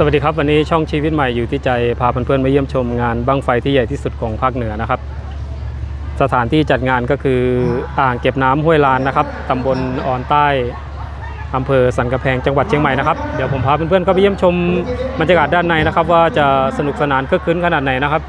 สวัสดีครับวันนี้ช่องชีวิตใหม่อยู่ที่ใจพาเพื่อนๆมาเยี่ยมชมงานบั้งไฟที่ใหญ่ที่สุดของภาคเหนือนะครับ สถานที่จัดงานก็คืออ่างเก็บน้ำห้วยลานนะครับตำบลออนใต้อำเภอสันกำแพงจังหวัดเชียงใหม่นะครับเดี๋ยวผมพาเพื่อนๆเข้าไปเยี่ยมชมบรรยากาศด้านในนะครับ ว่าจะสนุกสนานคึกคืนขนาดไหนนะครับ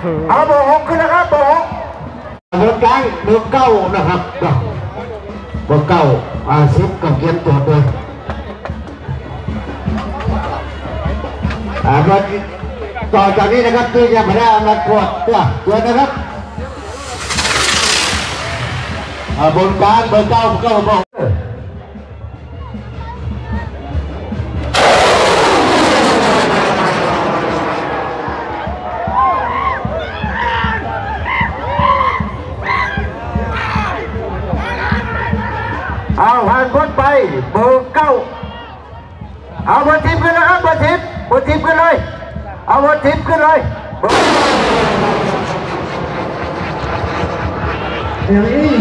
เอาเอาเบอร์หกขึ้นนะครับเบอร์หกเบอร์กลางเบอร์เก้านะครับเบอร์เก้าอาซิฟกับเกียนตัวด้วยอ่าเบอร์ต่อจากนี้นะครับคือยังไม่ได้เอามาตรวจตัวตัวนะครับอ่าบนกลางเบอร์เก้าเบอร์เก้าเบอร์ เบอร์เก้าเอาเบอร์ทิพย์ขึ้นนะครับเบอร์ทิพย์เบอร์ทิพย์ขึ้นเลยเอาเบอร์ทิพย์ขึ้นเลยเบอร์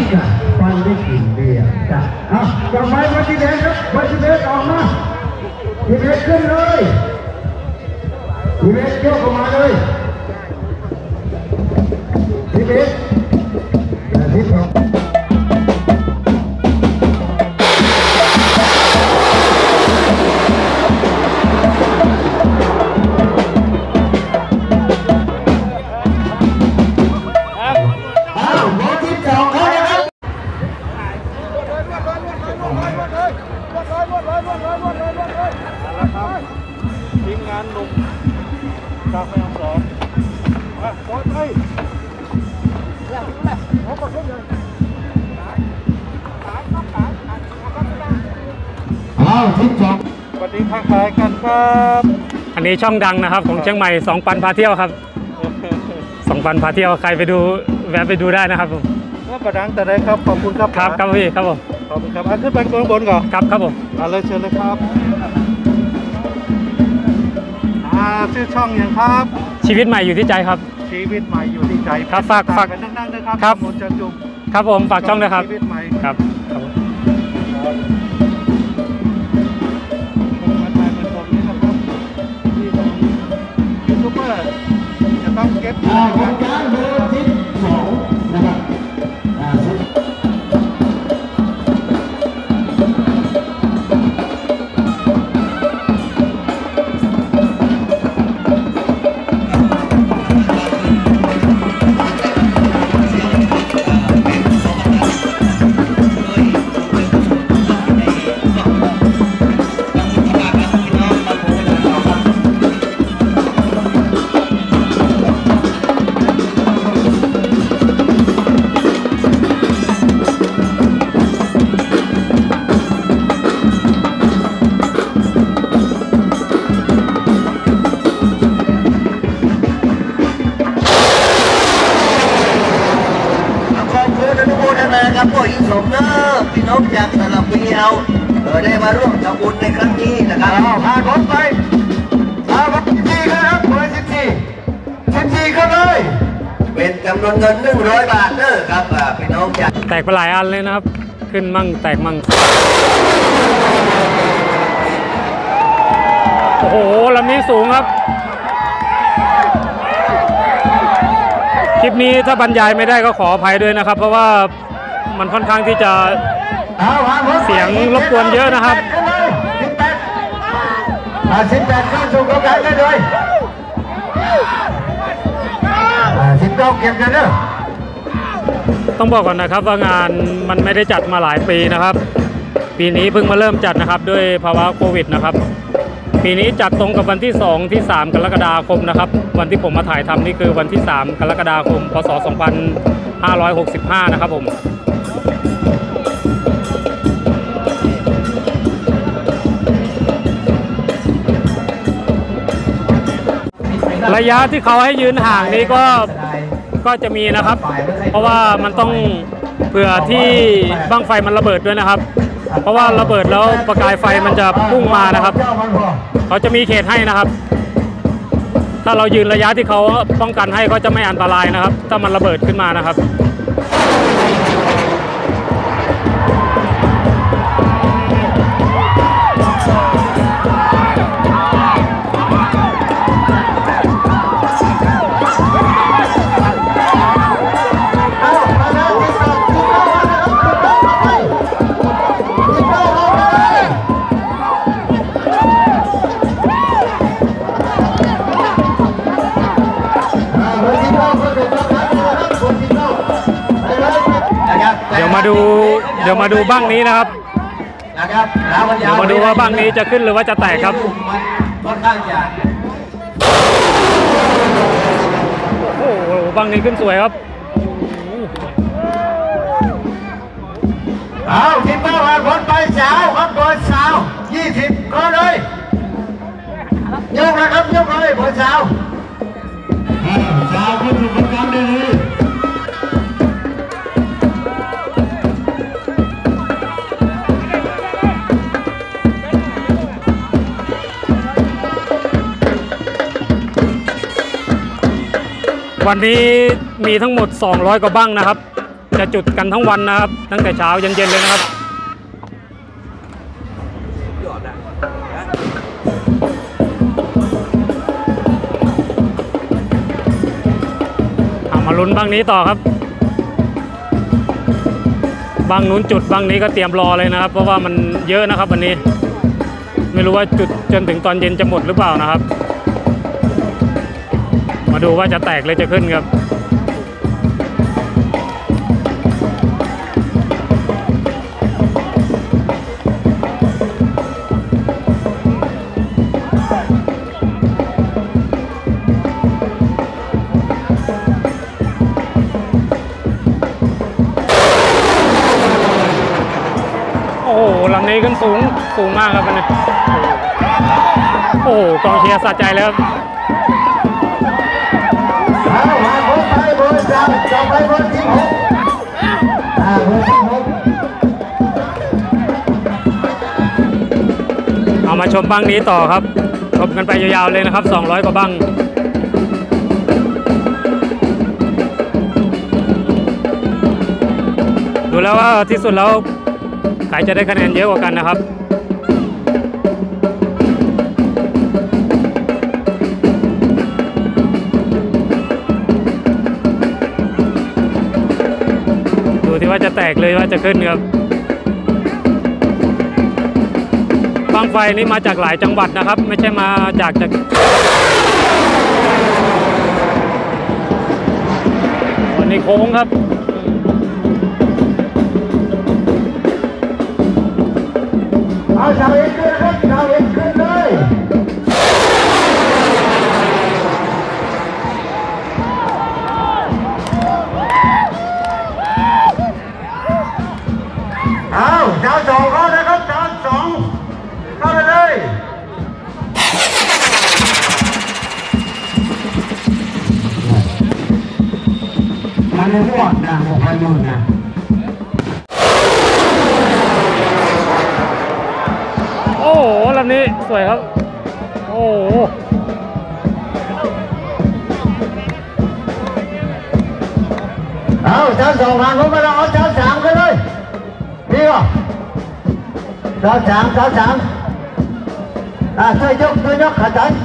นนี้ช่องดังนะครับ ของเชียงใหม่สองปันพาเที่ยวครับสองปันพาเที่ยวใครไปดูแวะไปดูได้นะครับผมว่าประดังแต่ได้ครับขอบคุณครับครับครับพี่ครับผมขอบคุณครับอะขึ้นไปข้างบนก่อนครับครับผมอะเลยเชิญเลยครับอ่าชื่อช่องยังครับ ชีวิตใหม่อยู่ที่ใจครับ ชีวิตใหม่อยู่ที่ใจครับฝากฝากกันนั่งๆด้วยครับครับมนต์จันจุมครับผมฝากช่องด้วยครับชีวิตใหม่ครับ เบอร์จะต้องเก็บอ่าคนกางเบอร์ทิพย์สองนะค มาร่วมทำบุญในครั้งนี้นะครับอ้าวผ่านพ้นไปอ้าวเบอร์สิบสี่ครับเบอร์สิบสี่สิบสี่เข้าเลยเป็นจำนวนเงิน100บาทเนอะครับอ่าพี่น้องจากแตกไปหลายอันเลยนะครับ ขึ้นมั่งแตกมั่งโอ้โหลำนี้สูงครับคลิปนี้ถ้าบรรยายไม่ได้ก็ขออภัยด้วยนะครับ เพราะว่ามันค่อนข้างที่จะ เอาวางรถไปเสียงรบกวนเยอะนะครับสิบแปดอ่าสิบแปดเข้าสู่กรรมการได้เลยอ่าสิบเก้าเก็บกันเด้อต้องบอกก่อนนะครับว่างานมันไม่ได้จัดมาหลายปีนะครับ ปีนี้เพิ่งมาเริ่มจัดนะครับ ด้วยภาวะโควิดนะครับ ปีนี้จัดตรงกับวันที่ 2 ที่ 3 กรกฎาคมนะครับ วันที่ผมมาถ่ายทำนี่คือวันที่ 3 กรกฎาคม พศ 2565 นะครับผม ระยะที่เขาให้ยืนห่างนี้ก็ก็จะมีนะครับ เพราะว่ามันต้องเผื่อที่บ้างไฟมันระเบิดด้วยนะครับ เพราะว่าระเบิดแล้วประกายไฟมันจะพุ่งมานะครับเจ้ามันพอเขาจะมีเขตให้นะครับ ถ้าเรายืนระยะที่เขาป้องกันให้ก็จะไม่อันตรายนะครับ ถ้ามันระเบิดขึ้นมานะครับ มาดูเดี๋ยวมาดูบ้างนี้นะครับนะครับแล้วมันเดี๋ยวมาดูว่าบ้างนี้จะขึ้นหรือว่าจะแตกครับมันค่อนข้างจะโอ้โหบ้างนี้ขึ้นสวยครับเอาสิบเก้าเอาคนไปสาวครับเบอร์สาวยี่สิบก็เลยยกนะครับยกเลยเบอร์สาวอ่าสาวขึ้นสู่ประจำได้เลย วันนี้มีทั้งหมด 200 กว่าบ้างนะครับ จะจุดกันทั้งวันนะครับ ตั้งแต่เช้ายันเย็นเลยนะครับเอามาลุ้นบ้างนี้ต่อครับบางนู้นจุดบางนี้ก็เตรียมรอเลยนะครับ เพราะว่ามันเยอะนะครับวันนี้ ไม่รู้ว่าจุดจนถึงตอนเย็นจะหมดหรือเปล่านะครับ มาดูว่าจะแตกเลยจะขึ้นครับโอ้โหลำนี้ขึ้นสูง สูงมากครับอันนี้โอ้โหกองเชียร์สะใจแล้วครับ มาคนไปเบอร์สามจะไปบอร์สิบหกอ่าบอร์สิบหกเอามาชมบ้างนี้ต่อครับ ชมกันไปยาวๆเลยนะครับ 200 กว่าบ้างดูแล้วว่าที่สุดแล้วใครจะได้คะแนนเยอะกว่ากันนะครับ แตกเลยว่าจะขึ้นครับบางไฟนี้มาจากหลายจังหวัดนะครับ ไม่ใช่มาจากจากวันนี้โค้งครับเอาชาวเอกขึ้ องเข้านะครับชาวสองเข้าไปเลยมันไม่หมดนะหกพันหมื่นนะโอ้โหลำนี้สวยครับ โอ้โหเอาเจ้าสองผ่านผมไปแล้วเอาเจ้าสามกัน นี่ก็เจ้าสามเจ้าสามอ่าช่วยยกช่วยยกขาใจเ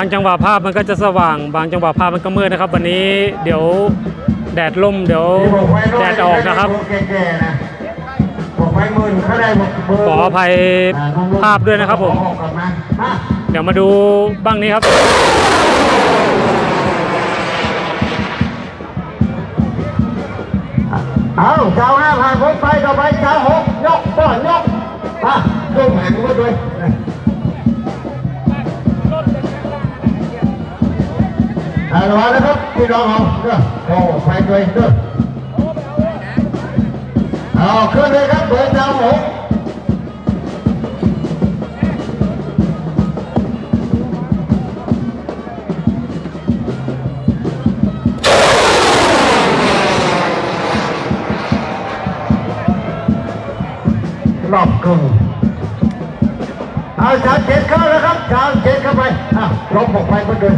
างจังหวะภาพมันก็จะสว่าง บางจังหวะภาพมันก็มืดนะครับ วันนี้เดี๋ยวแดดล่มเดี๋ยวแดดออกนะครับแก่ๆนะบอกไปหมื่นเขาได้บอกเบร์ขออภัยภาพด้วยนะครับผมเดี๋ยวมาดูบ้างนี้ครับเอาเจ้าห้าผ่านพ้นไปต่อไปเจ้าหกยกป้อนยกมาดูแหงมาด้วย เอาละนะครับพี่น้องเอาเด้อโอ้ไปด้วยเด้อเอาขึ้นเลยครับเบอร์เจ้าหกรอบกึ่งเอาชามเจ็ดเข้าแล้วครับชามเจ็ดเข้าไปอะลบออกไปก็เดิน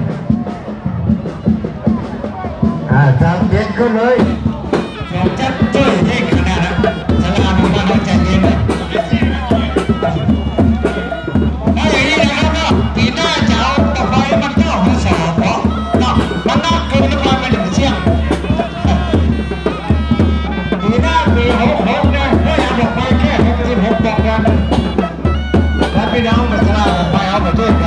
เจ็ดขึ้นเลยเราจัดเจ้ยที่ขนาดนั้นสลาหมู่บ้านเราจัดเองนะเอาอย่างนี้นะครับเนาะปีหน้าจะเอาตะไคร้มันก็มาสอบเพราะเนาะมันน่าเกินหรือเปล่ามันถึงเชี่ยงปีหน้าปีหกหกเนี่ยได้เอาดอกไม้แค่หกสิบหกดอกกันแล้วพี่น้องมาสลาดอกไม้เอามาช่วย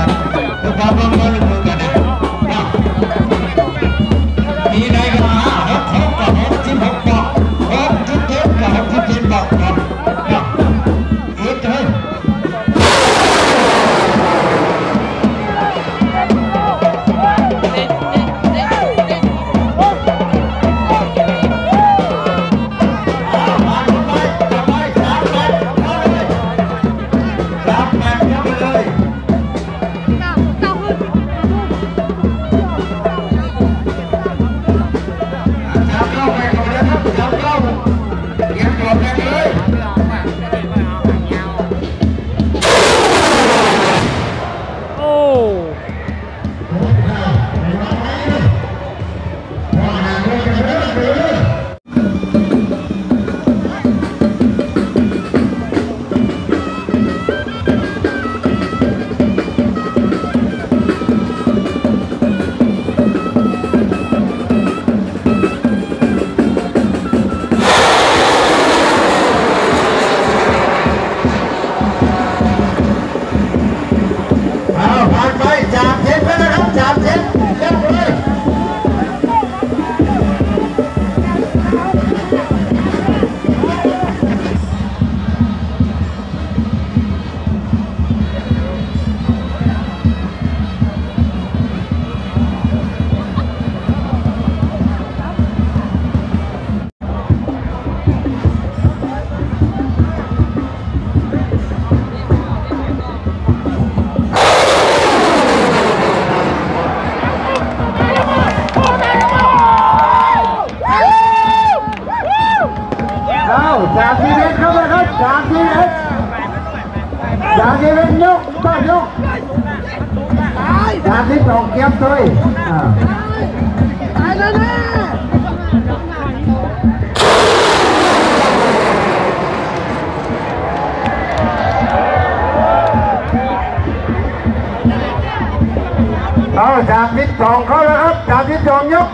ของเขาแล้วครับจากที่สองยก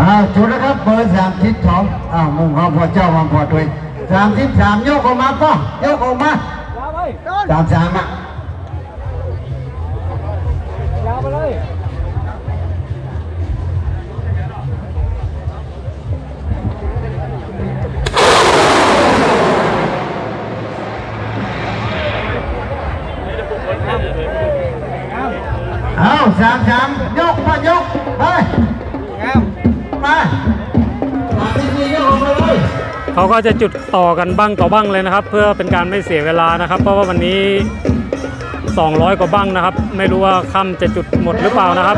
อ่าจุดนะครับเบอร์สามทิศสองอ้าวมุ่งเขาพอเจ้ามาพอด้วยสามทิศสามยกออกมาก็ยกออกมาสามสามอะ สามสามยกมายกไปมาเขาก็จะจุดต่อกันบ้างต่อบ้างเลยนะครับ เพื่อเป็นการไม่เสียเวลานะครับ เพราะว่าวันนี้ 200 กว่าบ้างนะครับ ไม่รู้ว่าค่ำจะจุดหมดหรือเปล่านะครับ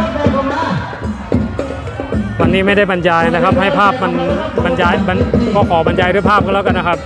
วันนี้ไม่ได้บรรยายนะครับ ให้ภาพมันบรรยายก็ขอบรรยายด้วยภาพก็แล้วกันนะครับ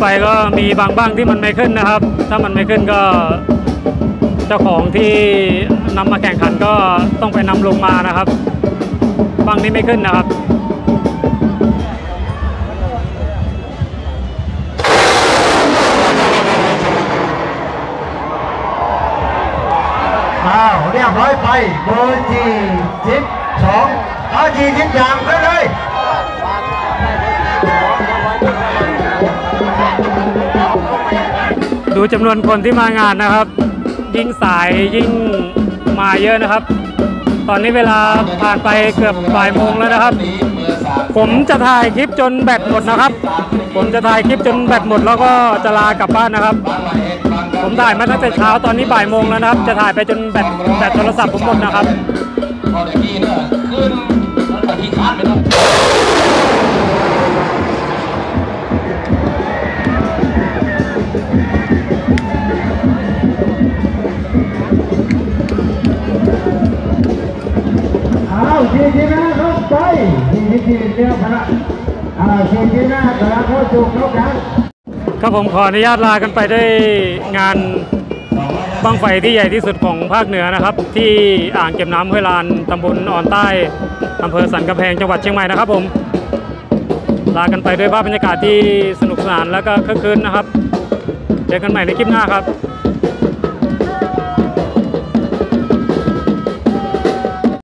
ไปก็มีบางบ้างที่มันไม่ขึ้นนะครับ ถ้ามันไม่ขึ้นก็เจ้าของที่นำมาแข่งขันก็ต้องไปนำลงมานะครับบังนี้ไม่ขึ้นนะครับอ้าวเรียบร้อยไปเบอร์ที่สิบสองอาทีทิศย่างไปเลย ดูจำนวนคนที่มางานนะครับ ยิ่งสายยิ่งมาเยอะนะครับ ตอนนี้เวลาผ่านไปเกือบบ่ายโมงแล้วนะครับ ผมจะถ่ายคลิปจนแบตหมดนะครับ ผมจะถ่ายคลิปจนแบตหมดแล้วก็จะลากลับบ้านนะครับ ผมถ่ายมาตั้งแต่เช้าตอนนี้บ่ายโมงแล้วนะครับ จะถ่ายไปจนแบตแบตโทรศัพท์ผมหมดนะครับ เดียวพนะอ้าวทีที่หน้ากำลังเข้าสู่เข้ากันครับผมขออนุญาตลากันไปด้วยงานบังไฟที่ใหญ่ที่สุดของภาคเหนือนะครับ ที่อ่างเก็บน้ำห้วยลานตำบลอ่อนใต้อำเภอสันกำแพงจังหวัดเชียงใหม่นะครับผมลากันไปด้วยภาพบรรยากาศที่สนุกสนานแล้วก็คึกคืนนะครับ เจอกันใหม่ในคลิปหน้าครับ